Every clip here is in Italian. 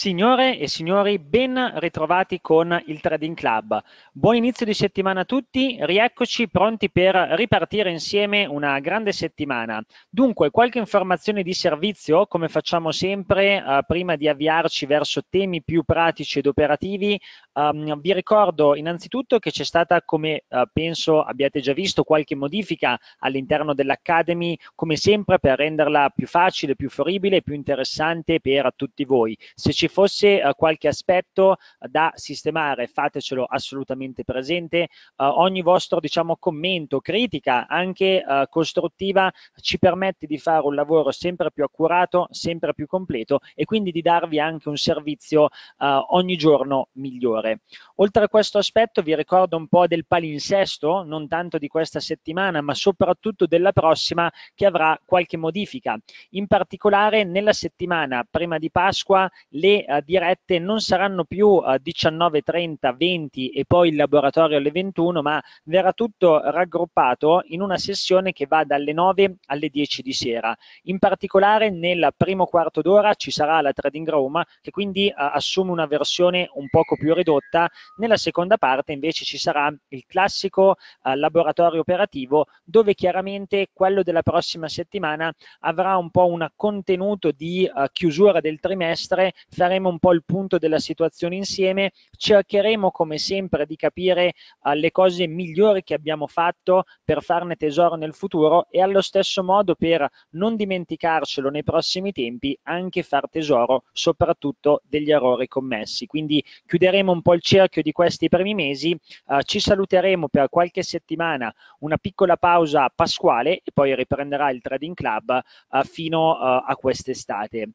Signore e signori, ben ritrovati con il Trading Club. Buon inizio di settimana a tutti, rieccoci pronti per ripartire insieme una grande settimana. Dunque, qualche informazione di servizio, come facciamo sempre, eh, prima di avviarci verso temi più pratici ed operativi, um, vi ricordo innanzitutto che c'è stata, come uh, penso abbiate già visto, qualche modifica all'interno dell'Academy, come sempre per renderla più facile, più fruibile, più interessante per tutti voi. Se ci fosse uh, qualche aspetto da sistemare, fatecelo assolutamente presente. Uh, ogni vostro diciamo, commento, critica, anche uh, costruttiva, ci permette di fare un lavoro sempre più accurato, sempre più completo e quindi di darvi anche un servizio ogni giorno migliore. Oltre a questo aspetto vi ricordo un po' del palinsesto, non tanto di questa settimana, ma soprattutto della prossima che avrà qualche modifica. In particolare nella settimana prima di Pasqua le uh, dirette non saranno più uh, 19.30, 20 e poi il laboratorio alle 21, ma verrà tutto raggruppato in una sessione che va dalle 9 alle 10 di sera. In particolare nel primo quarto d'ora ci sarà la trading room che quindi uh, assume una versione un poco più ridotta, nella seconda parte invece ci sarà il classico uh, laboratorio operativo dove chiaramente quello della prossima settimana avrà un po' un contenuto di uh, chiusura del trimestre faremo un po' il punto della situazione insieme, cercheremo come sempre di capire uh, le cose migliori che abbiamo fatto per farne tesoro nel futuro e allo stesso modo per non dimenticarcelo nei prossimi tempi anche far tesoro soprattutto degli errori commessi. Quindi chiuderemo un po' il cerchio di questi primi mesi, uh, ci saluteremo per qualche settimana, una piccola pausa pasquale e poi riprenderà il Trading Club uh, fino a quest'estate.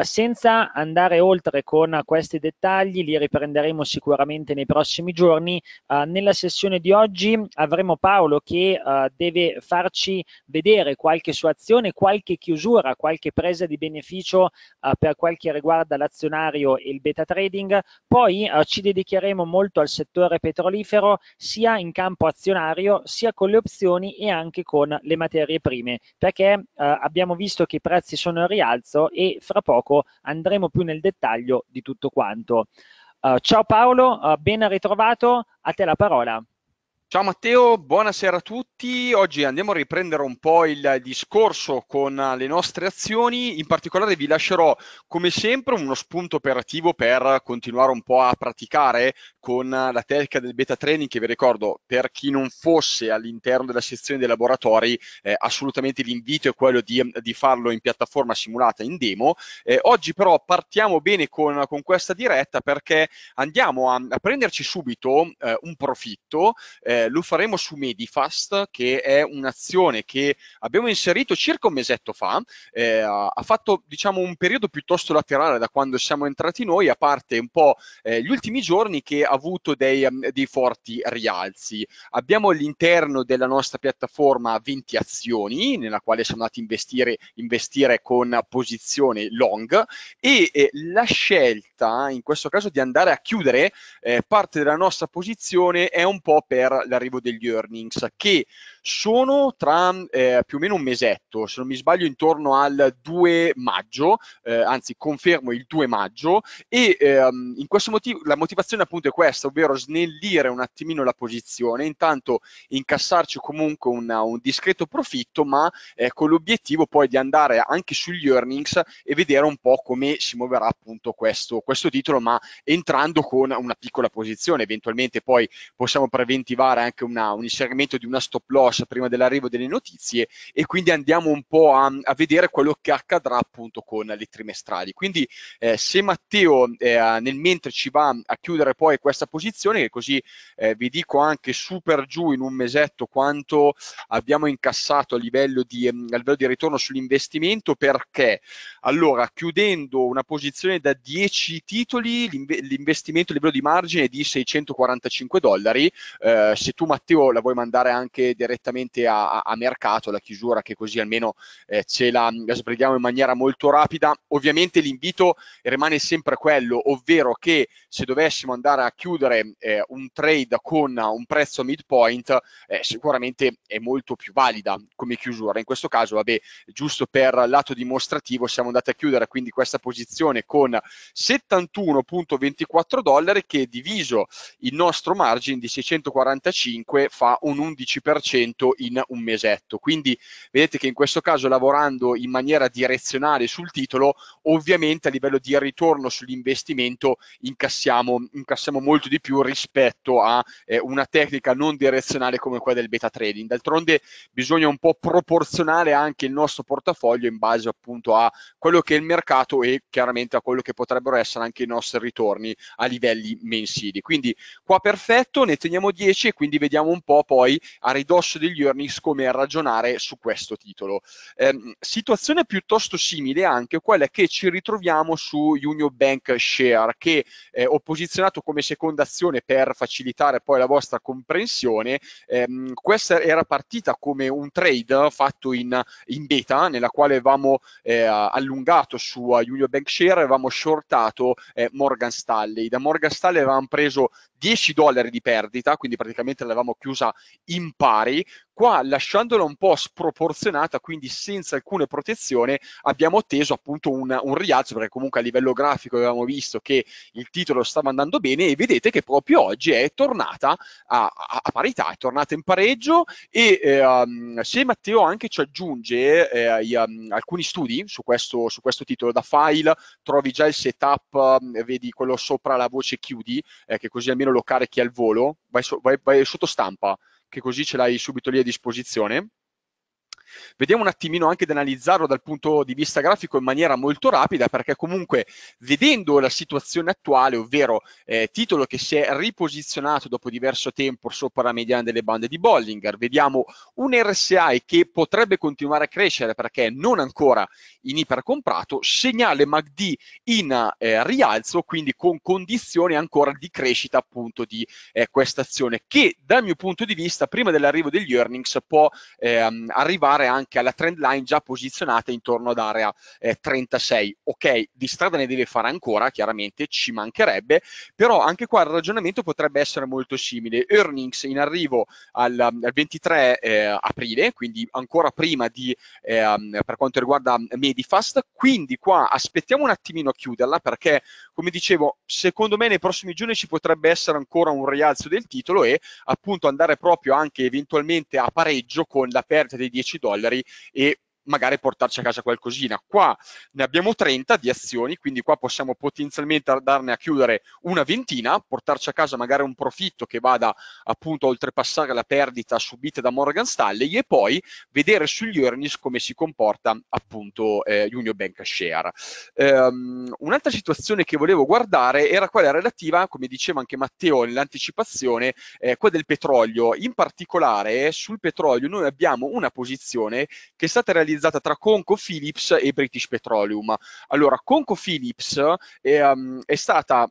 senza andare oltre con questi dettagli, li riprenderemo sicuramente nei prossimi giorni. Uh, nella sessione di oggi avremo Paolo che uh, deve farci vedere qualche sua azione, qualche chiusura, qualche presa di beneficio uh, per quel che riguarda l'azionario e il beta trading. Poi ci dedicheremo molto al settore petrolifero, sia in campo azionario, sia con le opzioni e anche con le materie prime, perché abbiamo visto che i prezzi sono in rialzo e fra poco andremo più nel dettaglio di tutto quanto. Uh, ciao Paolo, uh, ben ritrovato, a te la parola. Ciao Matteo, buonasera a tutti. Oggi andiamo a riprendere un po' il discorso con le nostre azioni. In particolare vi lascerò, come sempre, uno spunto operativo per continuare un po' a praticare con la tecnica del beta training che vi ricordo, per chi non fosse all'interno della sezione dei laboratori, eh, assolutamente l'invito è quello di, di, farlo in piattaforma simulata in demo. Eh, oggi però partiamo bene con, con, questa diretta perché andiamo a, a prenderci subito eh, un profitto eh, lo faremo su Medifast, che è un'azione che abbiamo inserito circa un mesetto fa, eh, ha fatto diciamo un periodo piuttosto laterale da quando siamo entrati noi, a parte un po' eh, gli ultimi giorni che ha avuto dei, um, dei forti rialzi. Abbiamo all'interno della nostra piattaforma 20 azioni, nella quale siamo andati a investire, investire con posizione long e eh, la scelta in questo caso di andare a chiudere eh, parte della nostra posizione è un po' per l'arrivo degli earnings che sono tra eh, più o meno un mesetto, se non mi sbaglio intorno al 2 maggio, eh, anzi confermo il 2 maggio e ehm, in questo motivo la motivazione appunto è questa, ovvero snellire un attimino la posizione, intanto incassarci comunque una, un discreto profitto, ma eh, con l'obiettivo poi di andare anche sugli earnings e vedere un po' come si muoverà appunto questo, questo titolo, ma entrando con una piccola posizione, eventualmente poi possiamo preventivare anche una, un inserimento di una stop loss Bosch prima dell'arrivo delle notizie e quindi andiamo un po' a, a vedere quello che accadrà appunto con le trimestrali. Quindi eh, se Matteo eh, nel mentre ci va a chiudere poi questa posizione, che così eh, vi dico anche super giù in un mesetto quanto abbiamo incassato a livello di, a livello di ritorno sull'investimento, perché allora chiudendo una posizione da 10 titoli, l'investimento a livello di margine è di 645 dollari. Eh, se tu Matteo la vuoi mandare anche direttamente direttamente a, a mercato, la chiusura, che così almeno eh, ce la, la sbrighiamo in maniera molto rapida. Ovviamente l'invito rimane sempre quello, ovvero che se dovessimo andare a chiudere eh, un trade con un prezzo midpoint, eh, sicuramente è molto più valida come chiusura. In questo caso, vabbè, giusto per lato dimostrativo, siamo andati a chiudere quindi questa posizione con 71.24 dollari che diviso il nostro margine di 645 fa un 11% in un mesetto. Quindi vedete che in questo caso lavorando in maniera direzionale sul titolo, ovviamente a livello di ritorno sull'investimento incassiamo, incassiamo molto di più rispetto a eh, una tecnica non direzionale come quella del beta trading. D'altronde bisogna un po' proporzionare anche il nostro portafoglio in base appunto a quello che è il mercato e chiaramente a quello che potrebbero essere anche i nostri ritorni a livelli mensili. Quindi qua perfetto, ne teniamo 10 e quindi vediamo un po' poi a ridosso degli earnings come ragionare su questo titolo. Eh, situazione piuttosto simile anche quella che ci ritroviamo su Union Bank Share che eh, ho posizionato come seconda azione per facilitare poi la vostra comprensione. Eh, questa era partita come un trade fatto in, in beta nella quale avevamo eh, allungato su Union Bank Share, avevamo shortato eh, Morgan Stanley. Da Morgan Stanley avevamo preso 10 dollari di perdita, quindi praticamente l'avevamo chiusa in pari, Qua, lasciandola un po' sproporzionata, quindi senza alcune protezioni, abbiamo atteso appunto un, un, rialzo, perché comunque a livello grafico avevamo visto che il titolo stava andando bene e vedete che proprio oggi è tornata a, a, a parità, è tornata in pareggio e eh, um, se Matteo anche ci aggiunge eh, i, um, alcuni studi su questo, su questo, titolo da file, trovi già il setup, um, vedi quello sopra la voce chiudi, eh, che così almeno lo carichi al volo, vai, so, vai, vai sotto stampa che così ce l'hai subito lì a disposizione. Vediamo un attimino anche di analizzarlo dal punto di vista grafico in maniera molto rapida, perché comunque vedendo la situazione attuale, ovvero eh, titolo che si è riposizionato dopo diverso tempo sopra la mediana delle bande di Bollinger, vediamo un RSI che potrebbe continuare a crescere perché non ancora in ipercomprato, segnale MACD in eh, rialzo, quindi con condizioni ancora di crescita appunto di eh, questa azione, che dal mio punto di vista prima dell'arrivo degli earnings può ehm, arrivare anche alla trend line già posizionata intorno ad area eh, 36. Ok, di strada ne deve fare ancora, chiaramente ci mancherebbe, però anche qua il ragionamento potrebbe essere molto simile. Earnings in arrivo al, al 23 eh, aprile, quindi ancora prima di, eh, per quanto riguarda Medifast, quindi qua aspettiamo un attimino a chiuderla perché, come dicevo, secondo me nei prossimi giorni ci potrebbe essere ancora un rialzo del titolo e appunto andare proprio anche eventualmente a pareggio con la perdita dei 10 dollari e magari portarci a casa qualcosina. Qua ne abbiamo 30 di azioni, quindi qua possiamo potenzialmente darne a chiudere una ventina, portarci a casa magari un profitto che vada appunto a oltrepassare la perdita subita da Morgan Stanley e poi vedere sugli earnings come si comporta appunto eh, Union Bank Share. Um, un'altra situazione che volevo guardare era quella relativa, come diceva anche Matteo nell'anticipazione, eh, quella del petrolio. In particolare sul petrolio noi abbiamo una posizione che è stata realizzata realizzata tra ConocoPhillips e British Petroleum. Allora, ConocoPhillips è, um, è stata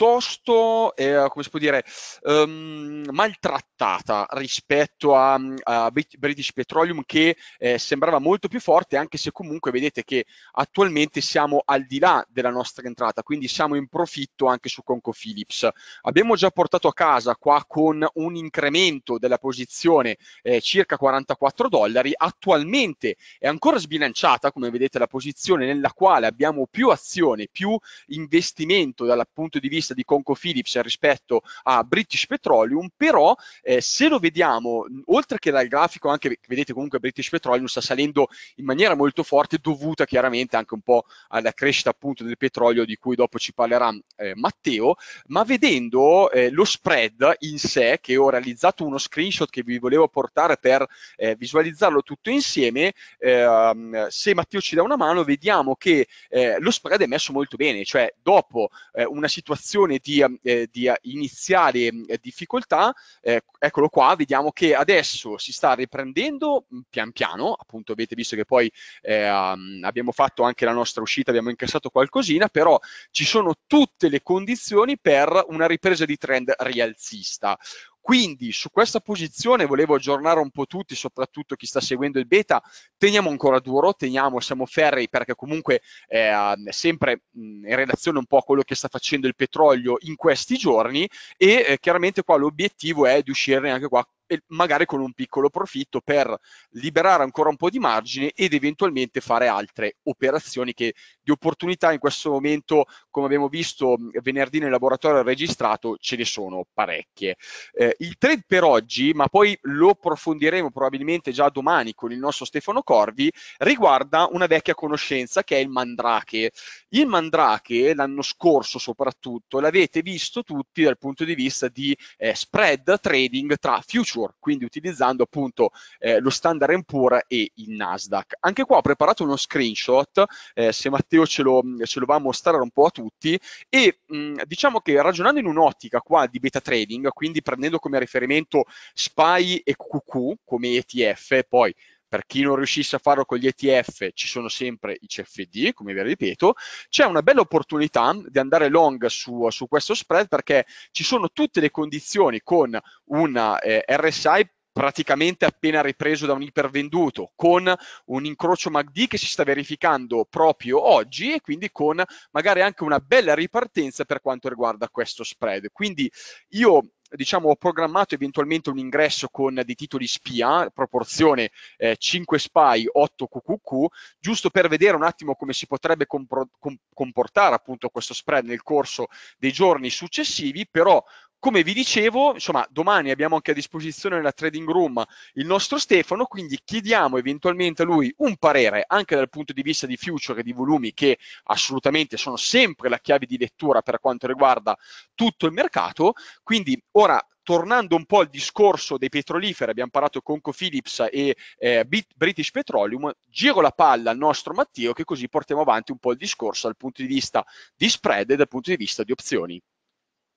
piuttosto, eh, come si può dire, um, maltrattata rispetto a, a, British Petroleum che eh, sembrava molto più forte, anche se comunque vedete che attualmente siamo al di là della nostra entrata, quindi siamo in profitto anche su ConocoPhillips. Abbiamo già portato a casa qua con un incremento della posizione eh, circa 44 dollari, attualmente è ancora sbilanciata, come vedete la posizione nella quale abbiamo più azione, più investimento dal punto di vista di ConocoPhillips rispetto a British Petroleum, però eh, se lo vediamo, oltre che dal grafico, anche vedete comunque British Petroleum sta salendo in maniera molto forte, dovuta chiaramente anche un po' alla crescita appunto del petrolio di cui dopo ci parlerà eh, Matteo, ma vedendo eh, lo spread in sé, che ho realizzato uno screenshot che vi volevo portare per eh, visualizzarlo tutto insieme, ehm, se Matteo ci dà una mano, vediamo che eh, lo spread è messo molto bene, cioè dopo eh, una situazione situazione di, eh, di iniziale eh, difficoltà, eh, eccolo qua, vediamo che adesso si sta riprendendo mm, pian piano, appunto avete visto che poi eh, abbiamo fatto anche la nostra uscita, abbiamo incassato qualcosina, però ci sono tutte le condizioni per una ripresa di trend rialzista. Quindi su questa posizione volevo aggiornare un po' tutti, soprattutto chi sta seguendo il beta, teniamo ancora duro, teniamo, siamo ferri perché comunque è sempre in relazione un po' a quello che sta facendo il petrolio in questi giorni. E eh, chiaramente qua l'obiettivo è di uscirne anche qua magari con un piccolo profitto per liberare ancora un po' di margine ed eventualmente fare altre operazioni che di opportunità in questo momento, come abbiamo visto venerdì nel laboratorio registrato, ce ne sono parecchie. Eh, il trade per oggi, ma poi lo approfondiremo probabilmente già domani con il nostro Stefano Corvi, riguarda una vecchia conoscenza che è il Mandrake. Il Mandrake l'anno scorso soprattutto l'avete visto tutti dal punto di vista di eh, spread trading tra future quindi utilizzando appunto eh, lo Standard Poor's e il Nasdaq. Anche qua ho preparato uno screenshot, eh, se Matteo ce lo, ce lo, va a mostrare un po' a tutti, e mh, diciamo che ragionando in un'ottica qua di beta trading, quindi prendendo come riferimento SPY e QQ come ETF, poi per chi non riuscisse a farlo con gli ETF ci sono sempre i CFD, come vi ripeto, c'è una bella opportunità di andare long su, su questo spread perché ci sono tutte le condizioni con un eh, RSI praticamente appena ripreso da un ipervenduto, con un incrocio MACD che si sta verificando proprio oggi e quindi con magari anche una bella ripartenza per quanto riguarda questo spread. Quindi io diciamo, ho programmato eventualmente un ingresso con dei titoli spia, proporzione eh, 5 SPY, 8 QQQ, giusto per vedere un attimo come si potrebbe compro- comportare appunto questo spread nel corso dei giorni successivi, però come vi dicevo, insomma, domani abbiamo anche a disposizione nella trading room il nostro Stefano, quindi chiediamo eventualmente a lui un parere anche dal punto di vista di future e di volumi che assolutamente sono sempre la chiave di lettura per quanto riguarda tutto il mercato. Quindi ora tornando un po' al discorso dei petroliferi, abbiamo parlato con CoPhillips e eh, British Petroleum, giro la palla al nostro Matteo che così portiamo avanti un po' il discorso dal punto di vista di spread e dal punto di vista di opzioni.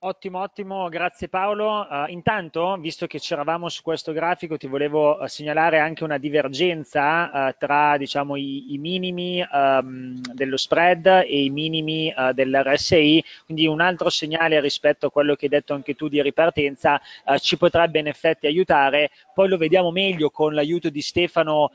Ottimo, ottimo, grazie Paolo. Uh, intanto, visto che c'eravamo su questo grafico, ti volevo uh, segnalare anche una divergenza uh, tra diciamo, i, i minimi um, dello spread e i minimi dell'RSI, quindi un altro segnale rispetto a quello che hai detto anche tu di ripartenza ci potrebbe in effetti aiutare. Poi lo vediamo meglio con l'aiuto di Stefano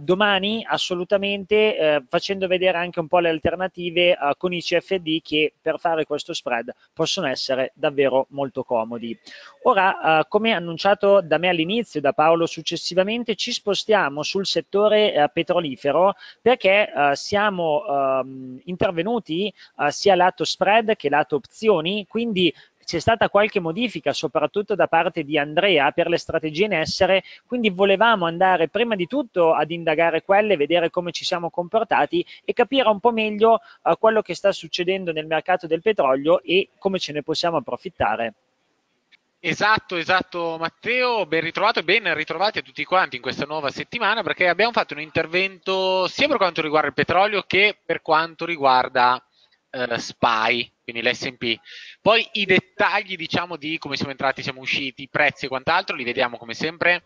domani, assolutamente, facendo vedere anche un po' le alternative con i CFD che per fare questo spread possono essere davvero molto comodi. Ora, eh, come annunciato da me all'inizio da Paolo successivamente, ci spostiamo sul settore eh, petrolifero perché eh, siamo ehm, intervenuti eh, sia lato spread che lato opzioni, quindi c'è stata qualche modifica, soprattutto da parte di Andrea, per le strategie in essere, quindi volevamo andare prima di tutto ad indagare quelle, vedere come ci siamo comportati e capire un po' meglio uh, quello che sta succedendo nel mercato del petrolio e come ce ne possiamo approfittare. Esatto, esatto Matteo, ben ritrovato e ben ritrovati a tutti quanti in questa nuova settimana perché abbiamo fatto un intervento sia per quanto riguarda il petrolio che per quanto riguarda uh, SPY, quindi l'S&P. Poi i dettagli, diciamo, di come siamo entrati, siamo usciti, prezzi e quant'altro, li vediamo come sempre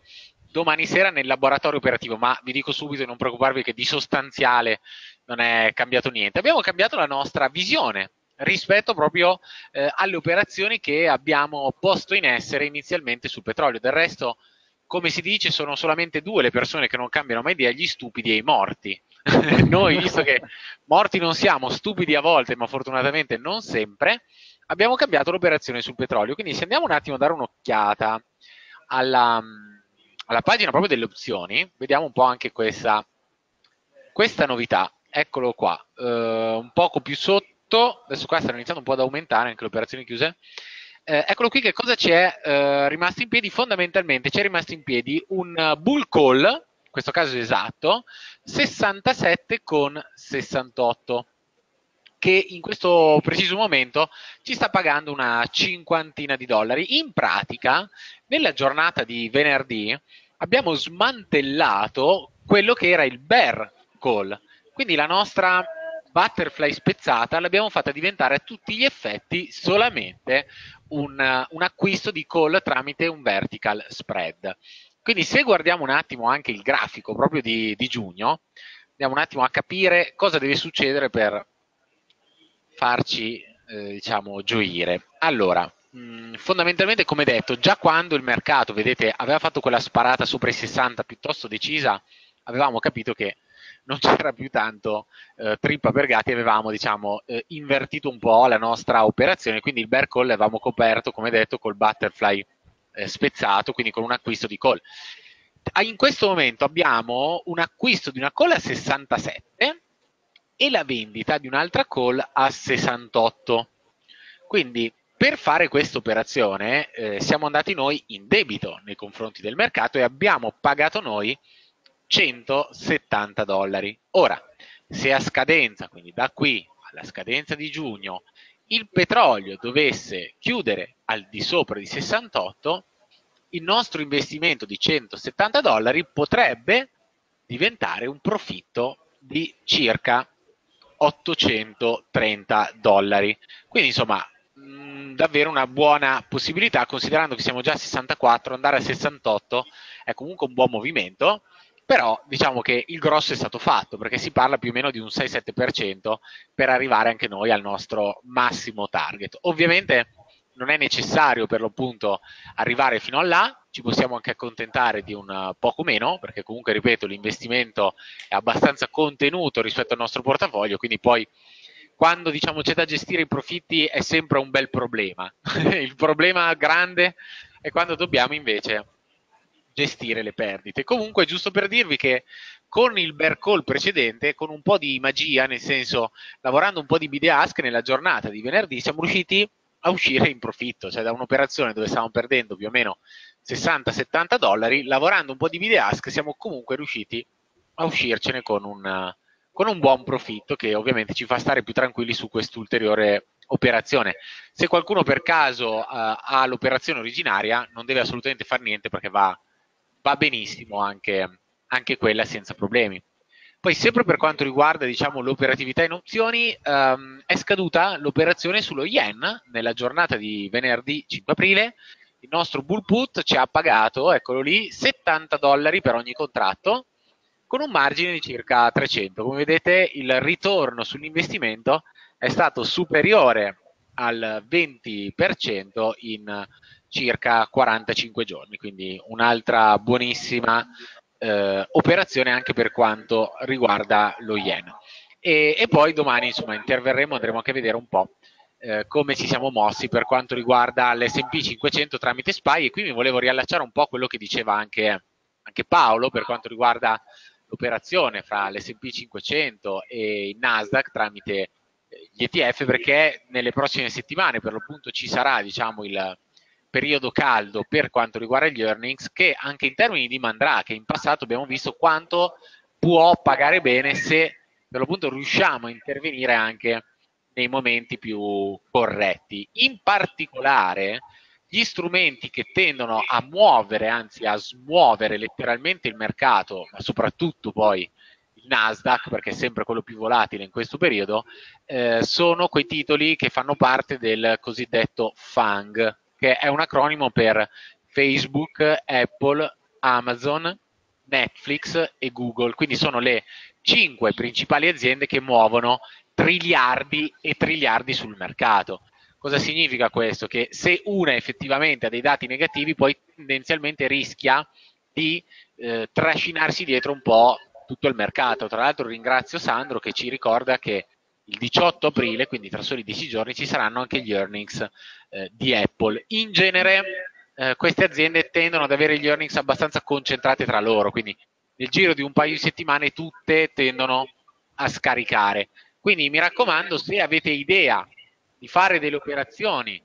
domani sera nel laboratorio operativo, ma vi dico subito non preoccuparvi che di sostanziale non è cambiato niente. Abbiamo cambiato la nostra visione rispetto proprio eh, alle operazioni che abbiamo posto in essere inizialmente sul petrolio. Del resto, come si dice, sono solamente due le persone che non cambiano mai idea, gli stupidi e i morti. Noi, visto che morti non siamo, stupidi a volte, ma fortunatamente non sempre, abbiamo cambiato l'operazione sul petrolio. Quindi se andiamo un attimo a dare un'occhiata alla, alla pagina proprio delle opzioni, vediamo un po' anche questa, questa novità. Eccolo qua, uh, un poco più sotto, adesso qua stanno iniziando un po' ad aumentare anche le operazioni chiuse. Eh, eccolo qui che cosa ci è eh, rimasto in piedi? Fondamentalmente ci è rimasto in piedi un bull call questo caso esatto, 67 con 68 che in questo preciso momento ci sta pagando una cinquantina di dollari. In pratica, nella giornata di venerdì abbiamo smantellato quello che era il bear call, quindi la nostra butterfly spezzata l'abbiamo fatta diventare a tutti gli effetti solamente un, un acquisto di call tramite un vertical spread. Quindi se guardiamo un attimo anche il grafico proprio di, di giugno, andiamo un attimo a capire cosa deve succedere per farci, eh, diciamo, gioire. Allora, mh, mh, fondamentalmente come detto, già quando il mercato, vedete, aveva fatto quella sparata sopra i 60 piuttosto decisa, avevamo capito che non c'era più tanto eh, trippa per gatti, avevamo diciamo, eh, invertito un po' la nostra operazione, quindi il bear call l'avevamo coperto, come detto, col butterfly eh, spezzato, quindi con un acquisto di call. In questo momento abbiamo un acquisto di una call a 67 e la vendita di un'altra call a 68. Quindi per fare questa operazione eh, siamo andati noi in debito nei confronti del mercato e abbiamo pagato noi 170 dollari. Ora, se a scadenza, quindi da qui alla scadenza di giugno, il petrolio dovesse chiudere al di sopra di 68, il nostro investimento di 170 dollari potrebbe diventare un profitto di circa 830 dollari. Quindi insomma, mh, davvero una buona possibilità, considerando che siamo già a 64, andare a 68 è comunque un buon movimento però diciamo che il grosso è stato fatto perché si parla più o meno di un 6-7% per arrivare anche noi al nostro massimo target. Ovviamente non è necessario per l'appunto arrivare fino a là, ci possiamo anche accontentare di un poco meno, perché comunque, ripeto, l'investimento è abbastanza contenuto rispetto al nostro portafoglio, quindi poi quando diciamo c'è da gestire i profitti è sempre un bel problema. Il problema grande è quando dobbiamo invece gestire le perdite. Comunque, giusto per dirvi che con il bear call precedente, con un po' di magia, nel senso lavorando un po' di bid ask nella giornata di venerdì, siamo riusciti a uscire in profitto, cioè da un'operazione dove stavamo perdendo più o meno 60-70 dollari, lavorando un po' di bid ask siamo comunque riusciti a uscircene con un, con un buon profitto che ovviamente ci fa stare più tranquilli su quest'ulteriore operazione. Se qualcuno per caso uh, ha l'operazione originaria non deve assolutamente fare niente perché va va benissimo anche, anche quella senza problemi. Poi sempre per quanto riguarda diciamo, l'operatività in opzioni, ehm, è scaduta l'operazione sullo yen nella giornata di venerdì 5 aprile. Il nostro bull put ci ha pagato, eccolo lì, 70 dollari per ogni contratto con un margine di circa 300. Come vedete il ritorno sull'investimento è stato superiore al 20% in circa 45 giorni, quindi un'altra buonissima eh, operazione anche per quanto riguarda lo yen. E, e poi domani insomma interverremo, andremo anche a vedere un po' eh, come ci siamo mossi per quanto riguarda l'S&P 500 tramite SPY e qui mi volevo riallacciare un po' a quello che diceva anche, anche Paolo per quanto riguarda l'operazione fra l'S&P 500 e il Nasdaq tramite eh, gli ETF perché nelle prossime settimane per l'appunto ci sarà diciamo il, periodo caldo per quanto riguarda gli earnings che anche in termini di mandrà che in passato abbiamo visto quanto può pagare bene se per l'appunto riusciamo a intervenire anche nei momenti più corretti. In particolare gli strumenti che tendono a muovere, anzi a smuovere letteralmente il mercato, ma soprattutto poi il Nasdaq, perché è sempre quello più volatile in questo periodo, eh, sono quei titoli che fanno parte del cosiddetto FANG, che è un acronimo per Facebook, Apple, Amazon, Netflix e Google. Quindi sono le cinque principali aziende che muovono triliardi e triliardi sul mercato. Cosa significa questo? Che se una effettivamente ha dei dati negativi, poi tendenzialmente rischia di eh, trascinarsi dietro un po' tutto il mercato. Tra l'altro ringrazio Sandro che ci ricorda che il 18 aprile, quindi tra soli 10 giorni, ci saranno anche gli earnings eh, di Apple. In genere eh, queste aziende tendono ad avere gli earnings abbastanza concentrati tra loro, quindi nel giro di un paio di settimane tutte tendono a scaricare. Quindi mi raccomando, se avete idea di fare delle operazioni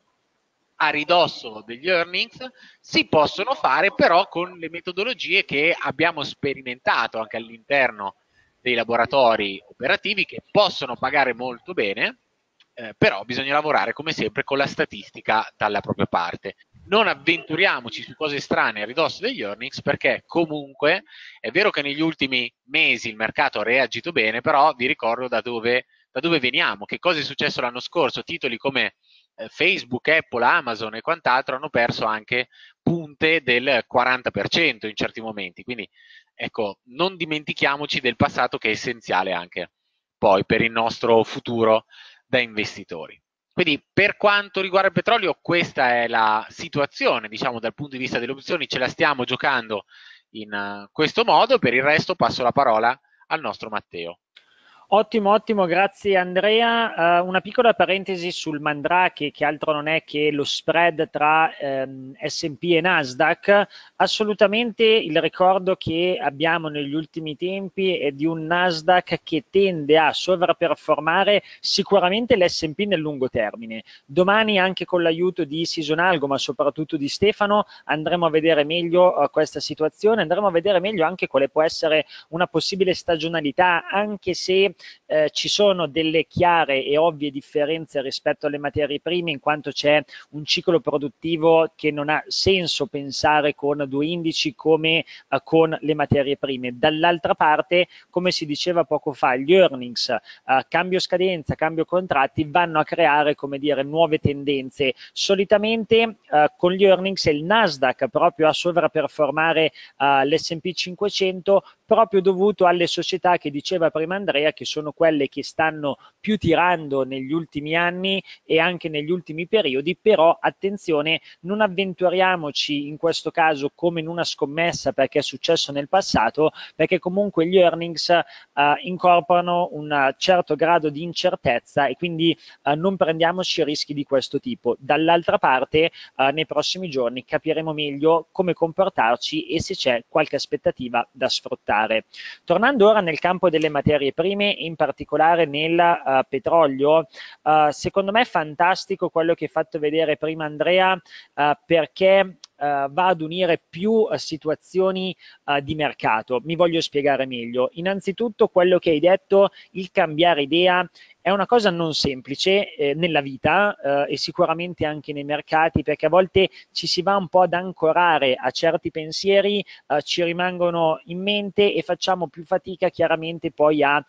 a ridosso degli earnings, si possono fare però con le metodologie che abbiamo sperimentato anche all'interno dei laboratori operativi che possono pagare molto bene, eh, però bisogna lavorare come sempre con la statistica dalla propria parte. Non avventuriamoci su cose strane a ridosso degli earnings perché comunque è vero che negli ultimi mesi il mercato ha reagito bene, però vi ricordo da dove, da dove veniamo, che cosa è successo l'anno scorso, titoli come eh, Facebook, Apple, Amazon e quant'altro hanno perso anche punte del 40% in certi momenti, quindi ecco, non dimentichiamoci del passato che è essenziale anche poi per il nostro futuro da investitori. quindi per quanto riguarda il petrolio, questa è la situazione, diciamo dal punto di vista delle opzioni, ce la stiamo giocando in uh, questo modo, per il resto passo la parola al nostro Matteo. Ottimo, ottimo, grazie Andrea. Uh, una piccola parentesi sul Mandrake, che altro non è che lo spread tra ehm, SP e Nasdaq. Assolutamente il ricordo che abbiamo negli ultimi tempi è di un Nasdaq che tende a sovraperformare sicuramente l'SP nel lungo termine. Domani, anche con l'aiuto di Sisonalgo, ma soprattutto di Stefano, andremo a vedere meglio uh, questa situazione, andremo a vedere meglio anche quale può essere una possibile stagionalità, anche se eh, ci sono delle chiare e ovvie differenze rispetto alle materie prime in quanto c'è un ciclo produttivo che non ha senso pensare con due indici come eh, con le materie prime. Dall'altra parte, come si diceva poco fa, gli earnings, eh, cambio scadenza, cambio contratti vanno a creare come dire nuove tendenze. Solitamente eh, con gli earnings è il Nasdaq proprio a sovraperformare eh, l'S&P 500 proprio dovuto alle società che diceva prima Andrea che sono quelle che stanno più tirando negli ultimi anni e anche negli ultimi periodi, però attenzione, non avventuriamoci in questo caso come in una scommessa perché è successo nel passato, perché comunque gli earnings uh, incorporano un certo grado di incertezza e quindi uh, non prendiamoci rischi di questo tipo. Dall'altra parte, uh, nei prossimi giorni capiremo meglio come comportarci e se c'è qualche aspettativa da sfruttare particolare. Tornando ora nel campo delle materie prime, in particolare nel uh, petrolio, uh, secondo me è fantastico quello che hai fatto vedere prima Andrea, uh, perché Uh, va ad unire più uh, situazioni uh, di mercato. Mi voglio spiegare meglio. Innanzitutto quello che hai detto, il cambiare idea è una cosa non semplice eh, nella vita eh, e sicuramente anche nei mercati perché a volte ci si va un po' ad ancorare a certi pensieri, eh, ci rimangono in mente e facciamo più fatica chiaramente poi a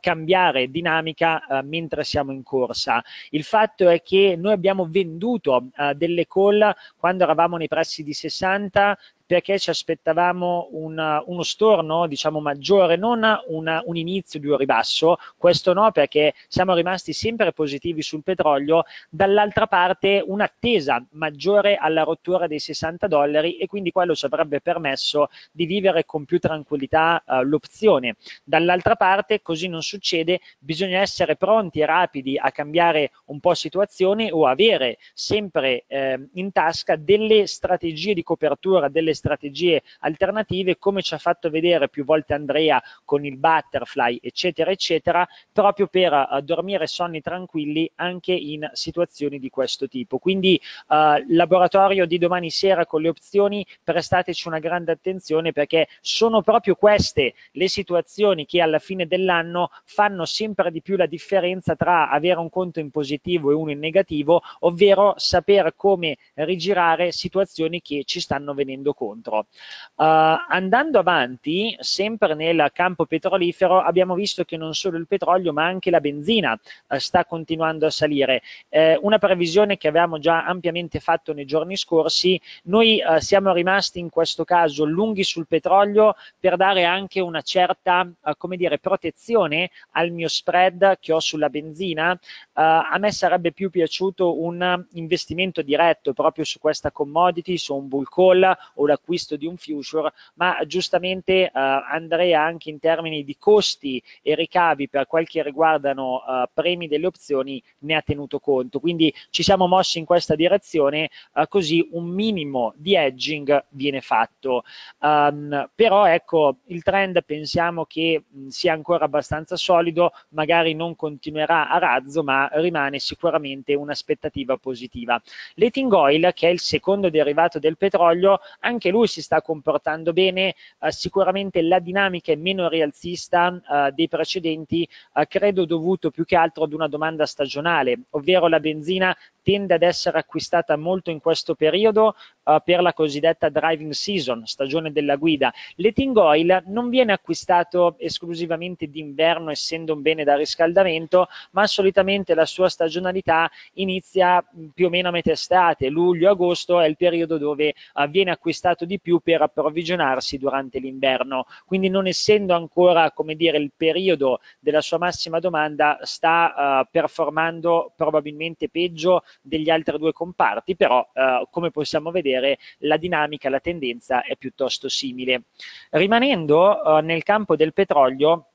cambiare dinamica uh, mentre siamo in corsa. Il fatto è che noi abbiamo venduto uh, delle call quando eravamo nei pressi di 60, perché ci aspettavamo un, uno storno diciamo maggiore, non una, un inizio di un ribasso, questo no perché siamo rimasti sempre positivi sul petrolio, dall'altra parte un'attesa maggiore alla rottura dei 60 dollari e quindi quello ci avrebbe permesso di vivere con più tranquillità uh, l'opzione. Dall'altra parte così non succede, bisogna essere pronti e rapidi a cambiare un po' situazione o avere sempre eh, in tasca delle strategie di copertura, delle strategie alternative, come ci ha fatto vedere più volte Andrea con il butterfly, eccetera, eccetera, proprio per uh, dormire sonni tranquilli anche in situazioni di questo tipo. Quindi uh, laboratorio di domani sera con le opzioni, prestateci una grande attenzione perché sono proprio queste le situazioni che alla fine dell'anno fanno sempre di più la differenza tra avere un conto in positivo e uno in negativo, ovvero sapere come rigirare situazioni che ci stanno venendo contro contro. Uh, andando avanti, sempre nel campo petrolifero, abbiamo visto che non solo il petrolio ma anche la benzina uh, sta continuando a salire. Eh, una previsione che avevamo già ampiamente fatto nei giorni scorsi, noi uh, siamo rimasti in questo caso lunghi sul petrolio per dare anche una certa come dire, protezione al mio spread che ho sulla benzina. a me sarebbe più piaciuto un investimento diretto proprio su questa commodity, su un bull call o la l'acquisto di un future, ma giustamente eh, Andrea anche in termini di costi e ricavi per quel che riguardano eh, premi delle opzioni ne ha tenuto conto. Quindi ci siamo mossi in questa direzione, eh, così un minimo di hedging viene fatto. Um, però ecco, il trend pensiamo che mh, sia ancora abbastanza solido, magari non continuerà a razzo, ma rimane sicuramente un'aspettativa positiva. L'eting oil, che è il secondo derivato del petrolio, anche anche lui si sta comportando bene, eh, sicuramente la dinamica è meno rialzista eh, dei precedenti, eh, credo dovuto più che altro ad una domanda stagionale, ovvero la benzina tende ad essere acquistata molto in questo periodo uh, per la cosiddetta driving season, stagione della guida. L'heating oil non viene acquistato esclusivamente d'inverno essendo un bene da riscaldamento, ma solitamente la sua stagionalità inizia più o meno a metà estate, luglio-agosto è il periodo dove uh, viene acquistato di più per approvvigionarsi durante l'inverno. Quindi non essendo ancora, come dire, il periodo della sua massima domanda, sta uh, performando probabilmente peggio degli altri due comparti, però come possiamo vedere la dinamica, la tendenza è piuttosto simile. Rimanendo eh, nel campo del petrolio,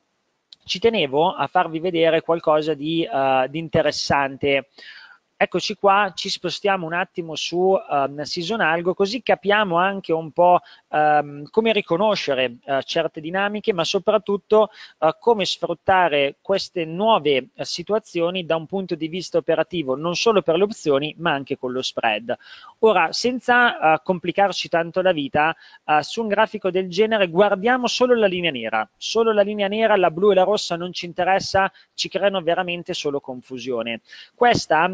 ci tenevo a farvi vedere qualcosa di, uh, di interessante. Eccoci qua, ci spostiamo un attimo su um, Season Algo così capiamo anche un po' um, come riconoscere uh, certe dinamiche ma soprattutto uh, come sfruttare queste nuove uh, situazioni da un punto di vista operativo non solo per le opzioni ma anche con lo spread. Ora senza complicarci tanto la vita su un grafico del genere guardiamo solo la linea nera, solo la linea nera, la blu e la rossa non ci interessa, ci creano veramente solo confusione. Questa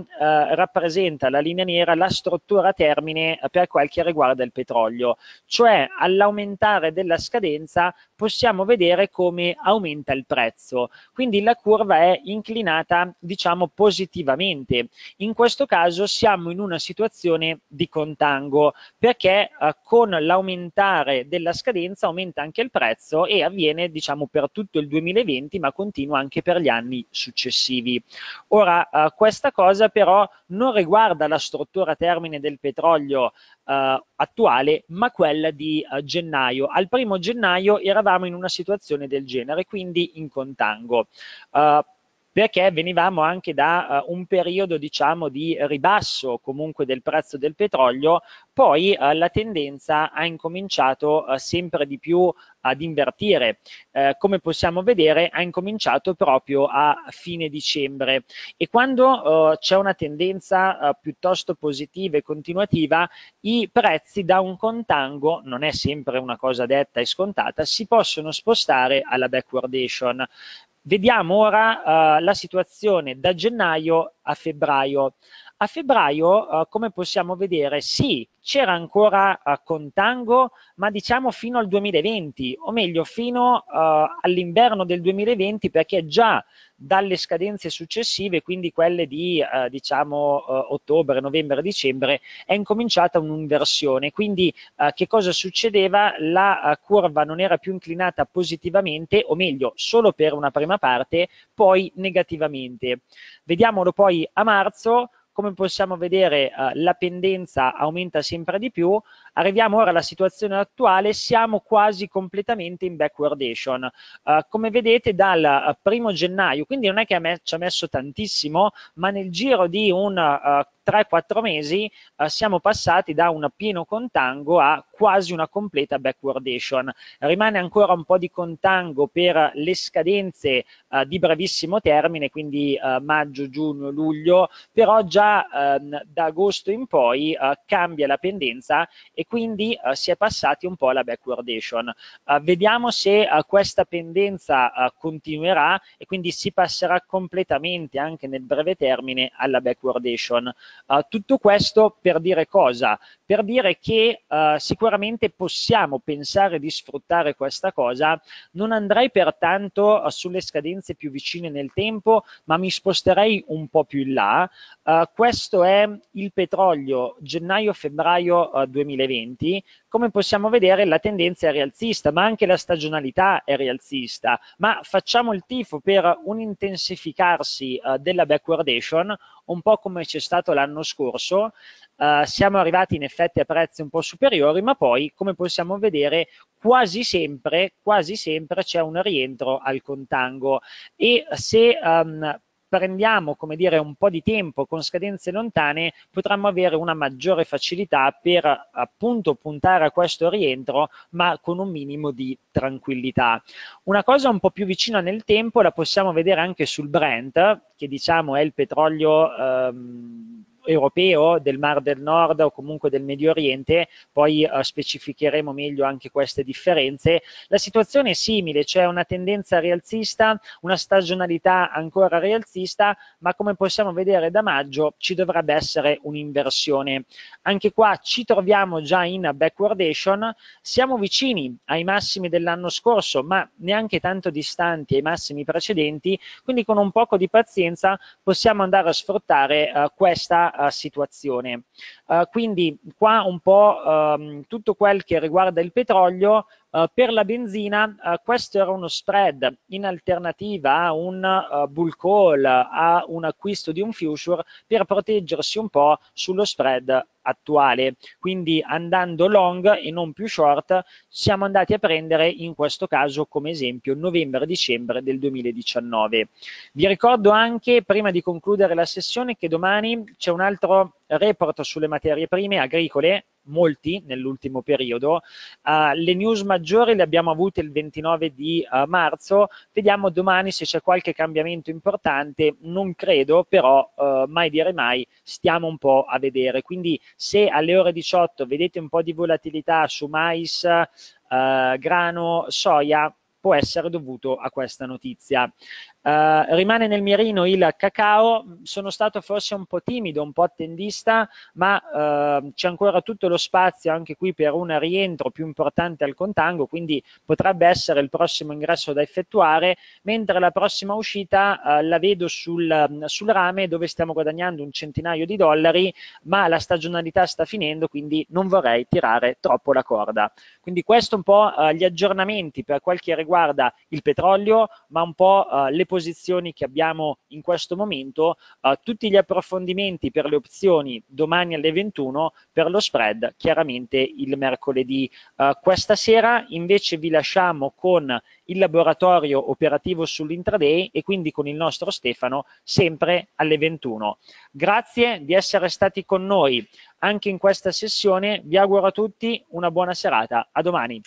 rappresenta la linea nera la struttura termine per quel che riguarda il petrolio, cioè all'aumentare della scadenza possiamo vedere come aumenta il prezzo. Quindi la curva è inclinata, diciamo, positivamente. In questo caso siamo in una situazione di contango perché eh, con l'aumentare della scadenza aumenta anche il prezzo e avviene, diciamo, per tutto il 2020, ma continua anche per gli anni successivi. Ora, eh, questa cosa però non riguarda la struttura termine del petrolio eh, attuale, ma quella di eh, gennaio. Al primo gennaio eravamo in una situazione del genere, quindi in contango. Uh, perché venivamo anche da uh, un periodo diciamo di ribasso comunque del prezzo del petrolio, poi uh, la tendenza ha incominciato uh, sempre di più ad invertire. come possiamo vedere ha incominciato proprio a fine dicembre e quando c'è una tendenza piuttosto positiva e continuativa i prezzi da un contango, non è sempre una cosa detta e scontata, si possono spostare alla backwardation. Vediamo ora uh, la situazione da gennaio a febbraio. A febbraio, uh, come possiamo vedere, sì, c'era ancora uh, contango, ma diciamo fino al 2020, o meglio fino all'inverno del 2020, perché già dalle scadenze successive, quindi quelle di eh, diciamo eh, ottobre, novembre, dicembre, è incominciata un'inversione. Quindi eh, che cosa succedeva? La eh, curva non era più inclinata positivamente, o meglio, solo per una prima parte, poi negativamente. Vediamolo poi a marzo, come possiamo vedere eh, la pendenza aumenta sempre di più, arriviamo ora alla situazione attuale, siamo quasi completamente in backwardation. Uh, come vedete dal uh, primo gennaio, quindi non è che ci ha messo tantissimo, ma nel giro di un uh, 3-4 mesi uh, siamo passati da un pieno contango a quasi una completa backwardation. Rimane ancora un po' di contango per le scadenze uh, di brevissimo termine, quindi uh, maggio, giugno, luglio, però già ehm, da agosto in poi cambia la pendenza e quindi uh, si è passati un po' alla backwardation. Uh, vediamo se uh, questa pendenza continuerà e quindi si passerà completamente anche nel breve termine alla backwardation. tutto questo per dire cosa? Per dire che sicuramente possiamo pensare di sfruttare questa cosa, non andrei pertanto sulle scadenze più vicine nel tempo, ma mi sposterei un po' più in là. questo è il petrolio gennaio-febbraio 2020 2020, come possiamo vedere la tendenza è rialzista, ma anche la stagionalità è rialzista. Ma facciamo il tifo per un intensificarsi uh, della backwardation, un po' come c'è stato l'anno scorso. Uh, siamo arrivati in effetti a prezzi un po' superiori, ma poi, come possiamo vedere, quasi sempre, quasi sempre c'è un rientro al contango e se um, prendiamo come dire un po' di tempo con scadenze lontane potremmo avere una maggiore facilità per appunto puntare a questo rientro ma con un minimo di tranquillità. Una cosa un po' più vicina nel tempo la possiamo vedere anche sul Brent che diciamo è il petrolio ehm, europeo, del Mar del Nord o comunque del Medio Oriente, poi eh, specificheremo meglio anche queste differenze. La situazione è simile, c'è una tendenza rialzista, una stagionalità ancora rialzista, ma come possiamo vedere da maggio ci dovrebbe essere un'inversione. Anche qua ci troviamo già in backwardation, siamo vicini ai massimi dell'anno scorso, ma neanche tanto distanti ai massimi precedenti, quindi con un poco di pazienza possiamo andare a sfruttare uh, questa uh, situazione. Uh, quindi qua un po' um, tutto quel che riguarda il petrolio Uh, per la benzina uh, questo era uno spread in alternativa a un uh, bull call, a un acquisto di un future per proteggersi un po' sullo spread attuale. Quindi andando long e non più short siamo andati a prendere in questo caso come esempio novembre-dicembre del 2019. Vi ricordo anche prima di concludere la sessione che domani c'è un altro report sulle materie prime agricole molti nell'ultimo periodo. Uh, le news maggiori le abbiamo avute il 29 di uh, marzo, vediamo domani se c'è qualche cambiamento importante, non credo, però uh, mai dire mai, stiamo un po' a vedere. Quindi se alle ore 18 vedete un po' di volatilità su mais, grano, soia, può essere dovuto a questa notizia. Uh, rimane nel mirino il cacao, sono stato forse un po' timido, un po' attendista, ma uh, c'è ancora tutto lo spazio anche qui per un rientro più importante al contango, quindi potrebbe essere il prossimo ingresso da effettuare, mentre la prossima uscita uh, la vedo sul, sul, rame dove stiamo guadagnando un centinaio di dollari, ma la stagionalità sta finendo, quindi non vorrei tirare troppo la corda. Quindi questo un po' gli aggiornamenti per quel che riguarda il petrolio, ma un po' le posizioni che abbiamo in questo momento, uh, tutti gli approfondimenti per le opzioni domani alle 21, per lo spread chiaramente il mercoledì. Uh, questa sera invece vi lasciamo con il laboratorio operativo sull'intraday e quindi con il nostro Stefano sempre alle 21. Grazie di essere stati con noi anche in questa sessione, vi auguro a tutti una buona serata, a domani.